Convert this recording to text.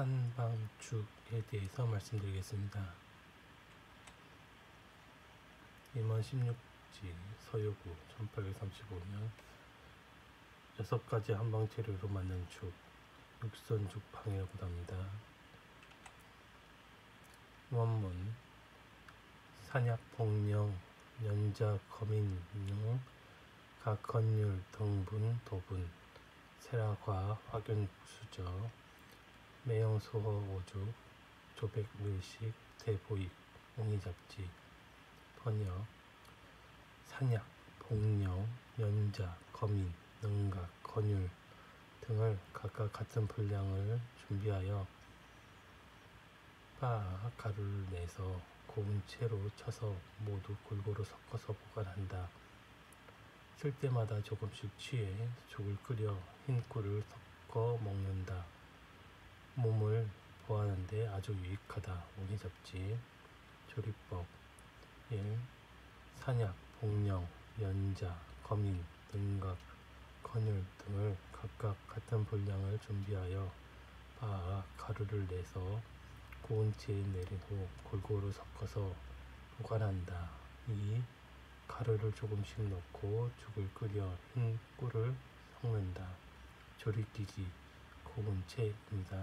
한방죽에 대해서 말씀드리겠습니다. 임원 16지 서유구 1835년 여섯 가지 한방 재료로 만든 죽 육선죽 방이라고도 합니다. 원문 산약 복령 연자 거민용 각건율 등분 도분 세라과 확연수저 매형소허 오죽 조백밀식 대보익 옹이잡지 번역, 산약, 복령, 연자, 거민, 능각, 건율 등을 각각 같은 분량을 준비하여 바 가루를 내서 고운 채로 쳐서 모두 골고루 섞어서 보관한다. 쓸 때마다 조금씩 취해 죽을 끓여 흰 꿀을 섞어 먹는다. 몸을 보하는데 아주 유익하다. 오니 잡지 조리법 1. 산약, 복령, 연자, 거민, 능각, 건율 등을 각각 같은 분량을 준비하여 바 가루를 내서 고운 채에 내린 후 골고루 섞어서 보관한다. 2. 가루를 조금씩 넣고 죽을 끓여 흰 꿀을 섞는다. 조리기기 고운 채입니다.